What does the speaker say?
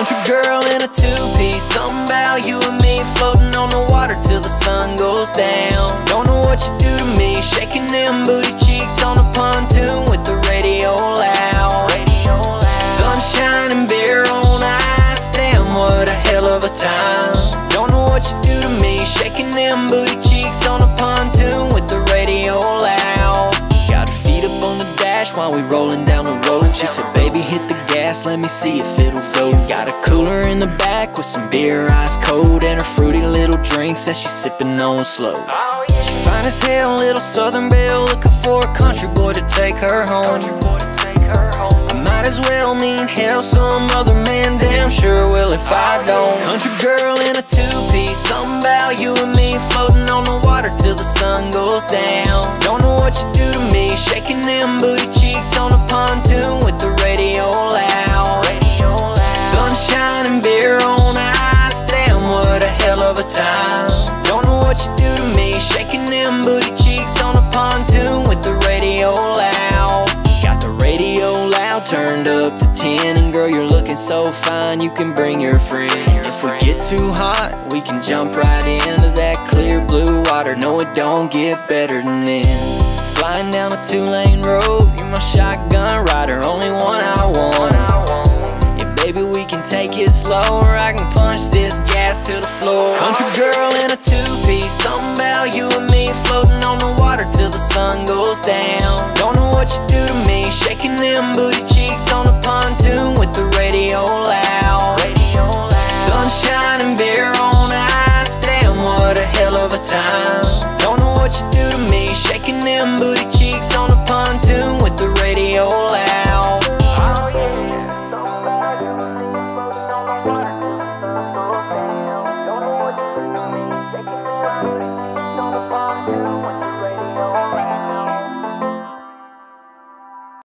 Something about you and me floating on the water till the sun goes down. Don't know what you do to me, shaking them booty cheeks on a pontoon with the radio loud. Sunshine and beer on ice, damn what a hell of a time. Don't know what you do to me, shaking them booty cheeks on a pontoon while we rolling down the road. She said, baby, hit the gas, let me see if it'll go. Got a cooler in the back with some beer ice cold and her fruity little drinks that she's sipping on slow. She fine as hell, little southern belle, looking for a country boy to take her home. I might as well mean hell some other man damn sure will if I don't Country girl in a two-piece Something about you and me floating on the water till the sun goes down Don't know what you do to me them booty cheeks on a pontoon with the radio loud. Sunshine and beer on ice Damn what a hell of a time. Don't know what you do to me Shaking them booty cheeks on a pontoon with the radio loud. Got the radio loud turned up to 10 And girl, you're looking so fine, you can bring your friend If we get too hot, we can jump right into that clear blue water. No, it don't get better than this Flying down a two-lane road, you're my shotgun rider Only one I want. Yeah, baby, we can take it slower I can punch this gas to the floor. Country girl in a two-piece Something about you and me floating on the water till the sun goes down. Don't booty